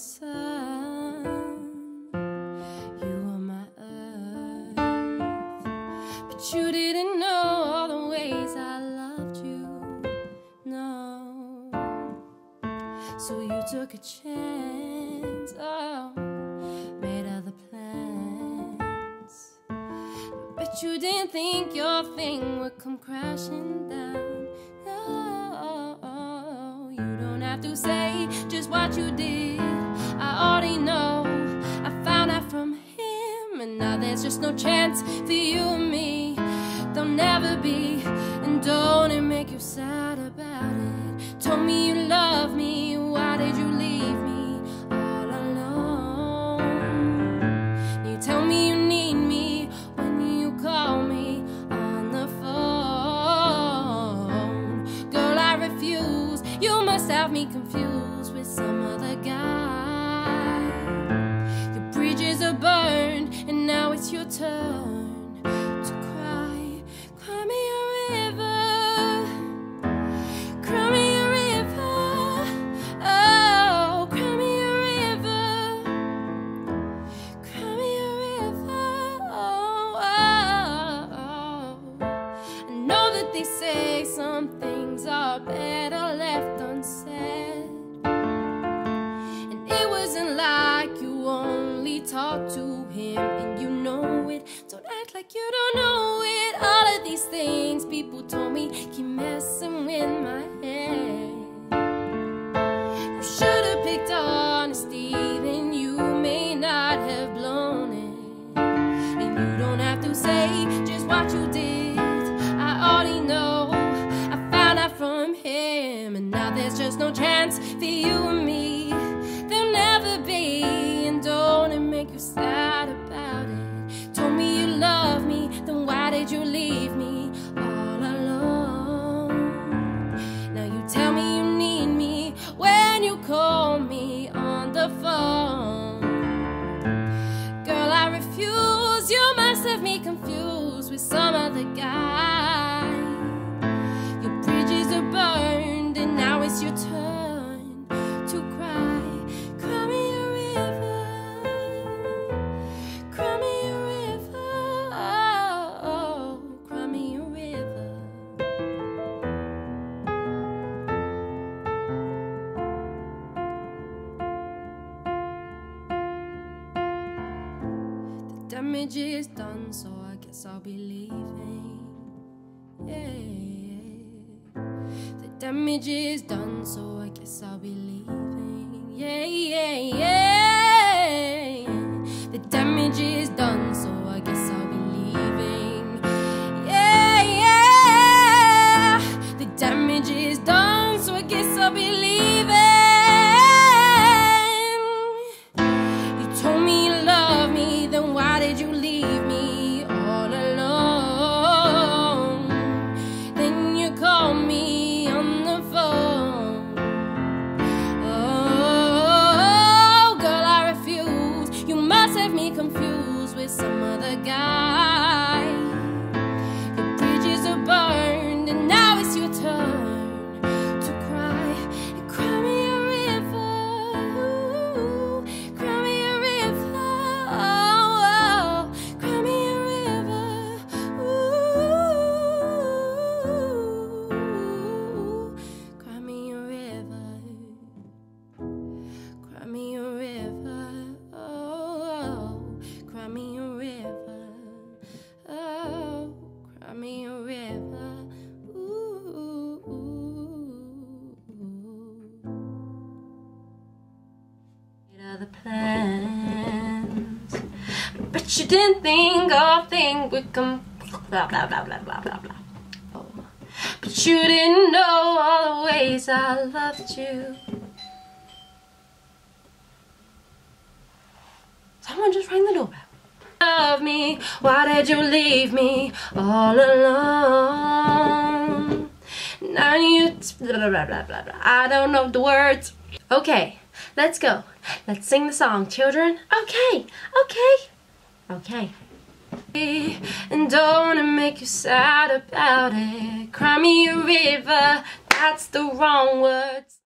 sun. You are my earth. But you didn't know all the ways I loved you. No. So you took a chance. Oh, made other plans. But you didn't think your thing would come crashing down. No. You don't have to say just what you did. There's just no chance for you and me. There'll never be, and don't it make you sad about it? Told me you love me, why did you leave me all alone? You tell me you need me when you call me on the phone. Girl, I refuse. You must have me confused turn to cry. Cry me a river. Cry me a river. Oh, cry me a river. Cry me a river. Oh, oh, oh. I know that they say some things are better left unsaid. And it wasn't like you only talked to like you don't know it. All of these things people told me keep messing with my head. You should have picked honesty, then you may not have blown it. And you don't have to say just what you did. I already know. I found out from him, and now there's just no chance for you and me. There'll never be, and don't it make you sad damage is done, so I guess I'll be leaving. Yeah. The damage is done, so I guess I'll be leaving. Yeah, yeah, yeah. The damage is done, so I guess I'll be leaving. Yeah, yeah. The damage is done, so I guess I'll be leaving. Some other Other plans, but you didn't think all things would come. Blah blah blah blah blah blah blah. Oh. But you didn't know all the ways I loved you. Someone just rang the doorbell. Love me, why did you leave me all alone? Now you blah blah blah blah. blah. I don't know the words. Okay, let's go. Let's sing the song, children. Okay, okay, okay. And don't it make you sad about it? Cry me a river, that's the wrong words.